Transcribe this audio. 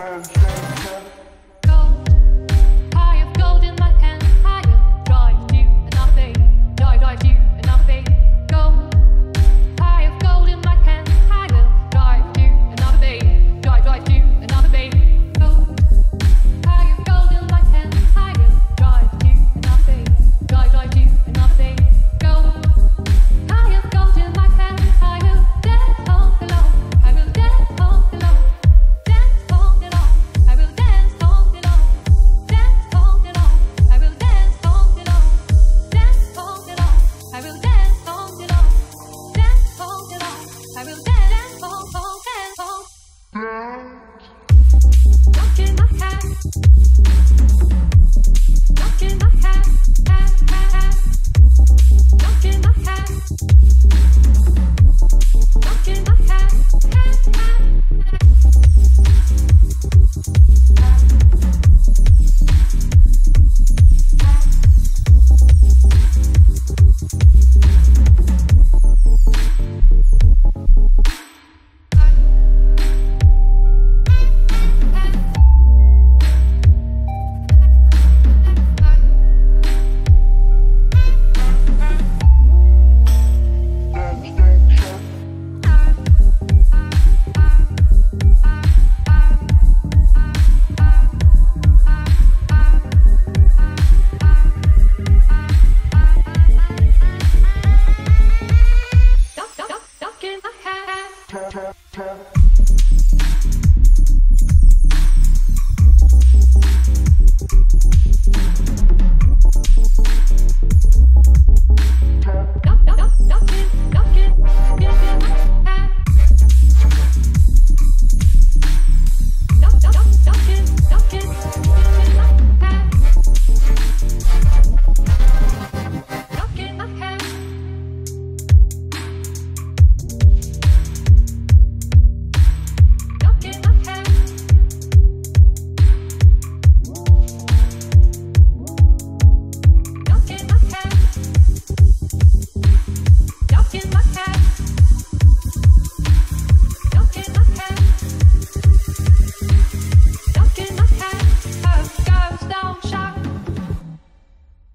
Slam, slam. Back in my head. Back in my head.